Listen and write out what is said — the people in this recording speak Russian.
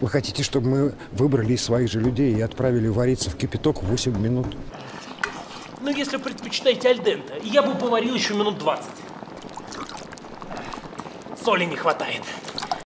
Вы хотите, чтобы мы выбрали из своих же людей и отправили вариться в кипяток 8 минут? Ну, если предпочитаете альдента, я бы поварил еще минут 20. Соли не хватает.